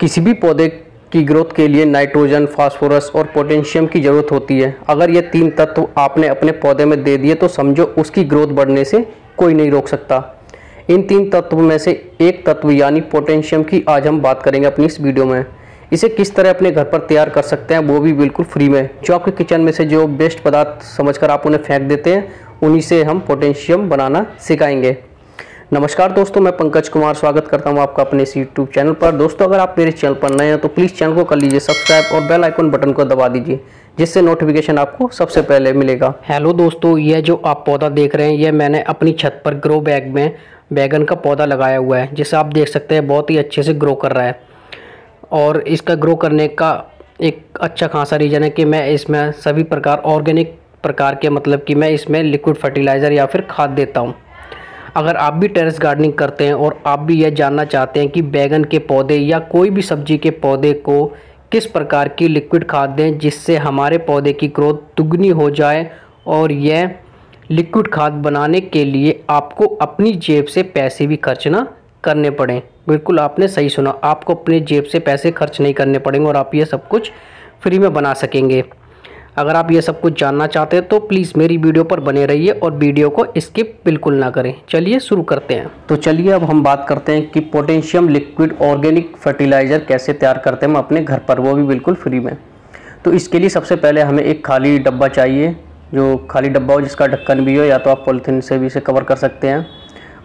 किसी भी पौधे की ग्रोथ के लिए नाइट्रोजन, फास्फोरस और पोटेशियम की ज़रूरत होती है। अगर ये तीन तत्व आपने अपने पौधे में दे दिए तो समझो उसकी ग्रोथ बढ़ने से कोई नहीं रोक सकता। इन तीन तत्व में से एक तत्व यानी पोटेशियम की आज हम बात करेंगे अपनी इस वीडियो में। इसे किस तरह अपने घर पर तैयार कर सकते हैं, वो भी बिल्कुल फ्री में। जो आपके किचन में से जो बेस्ट पदार्थ समझकर आप उन्हें फेंक देते हैं, उन्हीं से हम पोटेशियम बनाना सिखाएँगे। नमस्कार दोस्तों, मैं पंकज कुमार स्वागत करता हूँ आपका अपने इस यूट्यूब चैनल पर। दोस्तों, अगर आप मेरे चैनल पर नए हैं तो प्लीज़ चैनल को कर लीजिए सब्सक्राइब और बेल आइकन बटन को दबा दीजिए, जिससे नोटिफिकेशन आपको सबसे पहले मिलेगा। हेलो दोस्तों यह जो आप पौधा देख रहे हैं यह मैंने अपनी छत पर ग्रो बैग में, बैगन का पौधा लगाया हुआ है, जिसे आप देख सकते हैं, बहुत ही अच्छे से ग्रो कर रहा है। और इसका ग्रो करने का एक अच्छा खासा रीज़न है कि मैं इसमें सभी प्रकार ऑर्गेनिक प्रकार के मतलब कि मैं इसमें लिक्विड फर्टिलाइज़र या फिर खाद देता हूँ। अगर आप भी टेरेस गार्डनिंग करते हैं और आप भी यह जानना चाहते हैं कि बैगन के पौधे या कोई भी सब्ज़ी के पौधे को किस प्रकार की लिक्विड खाद दें जिससे हमारे पौधे की ग्रोथ दुगनी हो जाए और यह लिक्विड खाद बनाने के लिए आपको अपनी जेब से पैसे भी खर्च ना करने पड़ें। बिल्कुल आपने सही सुना, आपको अपने जेब से पैसे खर्च नहीं करने पड़ेंगे और आप ये सब कुछ फ्री में बना सकेंगे। अगर आप ये सब कुछ जानना चाहते हैं तो प्लीज़ मेरी वीडियो पर बने रहिए और वीडियो को स्किप बिल्कुल ना करें। चलिए शुरू करते हैं। तो चलिए अब हम बात करते हैं कि पोटेशियम लिक्विड ऑर्गेनिक फर्टिलाइज़र कैसे तैयार करते हैं हम अपने घर पर, वो भी बिल्कुल फ्री में। तो इसके लिए सबसे पहले हमें एक खाली डब्बा चाहिए, जो खाली डब्बा हो जिसका ढक्कन भी हो, या तो आप पॉलीथीन से भी इसे कवर कर सकते हैं।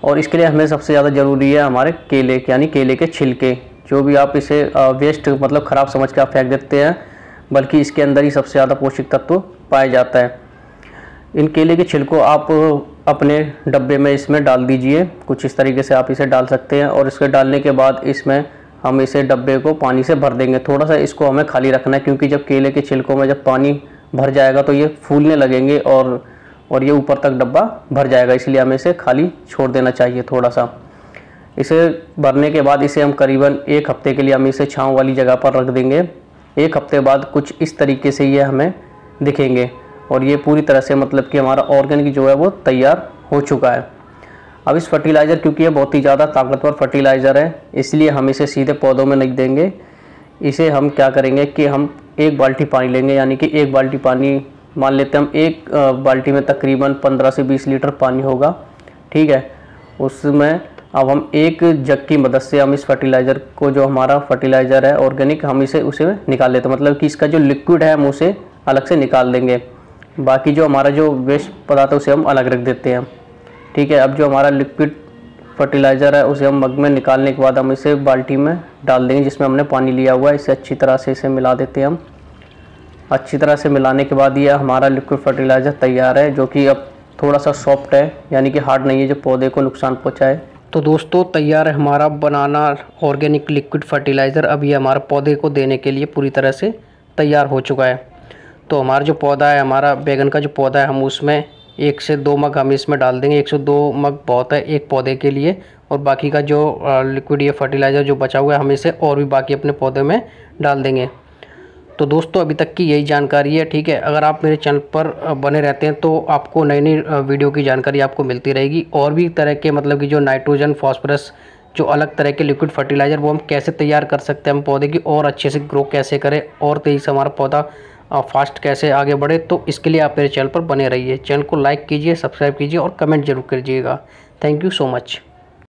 और इसके लिए हमें सबसे ज़्यादा ज़रूरी है हमारे केले, यानी केले के छिलके, जो भी आप इसे वेस्ट मतलब ख़राब समझ के आप फेंक देते हैं बल्कि इसके अंदर ही सबसे ज़्यादा पोषक तत्व पाया जाता है। इन केले के छिलको आप अपने डब्बे में इसमें डाल दीजिए। कुछ इस तरीके से आप इसे डाल सकते हैं और इसके डालने के बाद इसमें हम इसे डब्बे को पानी से भर देंगे। थोड़ा सा इसको हमें खाली रखना है क्योंकि जब केले के छिलकों में जब पानी भर जाएगा तो ये फूलने लगेंगे और और ये ऊपर तक डब्बा भर जाएगा। इसलिए हमें इसे खाली छोड़ देना चाहिए थोड़ा सा। इसे भरने के बाद इसे हम करीबन एक हफ़्ते के लिए हम इसे छाँव वाली जगह पर रख देंगे। एक हफ़्ते बाद कुछ इस तरीके से ये हमें दिखेंगे। और ये पूरी तरह से मतलब कि हमारा ऑर्गेनिक जो है वो तैयार हो चुका है। अब इस फर्टिलाइज़र क्योंकि ये बहुत ही ज़्यादा ताकतवर फर्टिलाइज़र है, इसलिए हम इसे सीधे पौधों में नहीं देंगे। इसे हम क्या करेंगे कि हम एक बाल्टी पानी लेंगे, यानी कि एक बाल्टी पानी मान लेते हैं हम एक बाल्टी में तकरीबन 15 से 20 लीटर पानी होगा। ठीक है? उसमें अब हम एक जग की मदद से हम इस फर्टिलाइज़र को जो हमारा फर्टिलाइज़र है ऑर्गेनिक हम इसे, उसे निकाल लेते हैं। मतलब कि इसका जो लिक्विड है, हम उसे अलग से निकाल देंगे। बाकी जो हमारा जो वेस्ट पदार्थ उसे हम अलग रख देते हैं। ठीक है, अब जो हमारा लिक्विड फर्टिलाइज़र है, उसे हम मग में निकालने के बाद हम इसे बाल्टी में डाल देंगे, जिसमें हमने पानी लिया हुआ है। इसे अच्छी तरह से, इसे मिला देते हैं हम। अच्छी तरह से मिलाने के बाद ये हमारा लिक्विड फर्टिलाइज़र तैयार है, जो कि अब थोड़ा सा सॉफ्ट है, यानी कि हार्ड नहीं है, जो पौधे को नुकसान पहुँचाए। तो दोस्तों, तैयार है हमारा बनाना ऑर्गेनिक लिक्विड फर्टिलाइज़र अब ये हमारे पौधे को देने के लिए पूरी तरह से तैयार हो चुका है। तो हमारा जो पौधा है, हमारा बैगन का जो पौधा है, हम उसमें एक से दो मग हम इसमें डाल देंगे। एक से दो मग बहुत है एक पौधे के लिए। और बाकी का जो लिक्विड ये फर्टिलाइज़र जो बचा हुआ है, हम इसे और भी बाकी अपने पौधे में डाल देंगे। तो दोस्तों, अभी तक की यही जानकारी है, ठीक है? अगर आप मेरे चैनल पर बने रहते हैं तो आपको नई नई वीडियो की जानकारी आपको मिलती रहेगी। और भी तरह के मतलब कि जो नाइट्रोजन, फॉस्फोरस, जो अलग तरह के लिक्विड फर्टिलाइज़र, वो हम कैसे तैयार कर सकते हैं हम पौधे की, और अच्छे से ग्रो कैसे करें, और तेज़ी से हमारा पौधा फास्ट कैसे आगे बढ़े तो इसके लिए आप मेरे चैनल पर बने रहिए। चैनल को लाइक कीजिए, सब्सक्राइब कीजिए, और कमेंट ज़रूर कीजिएगा। Thank you so much.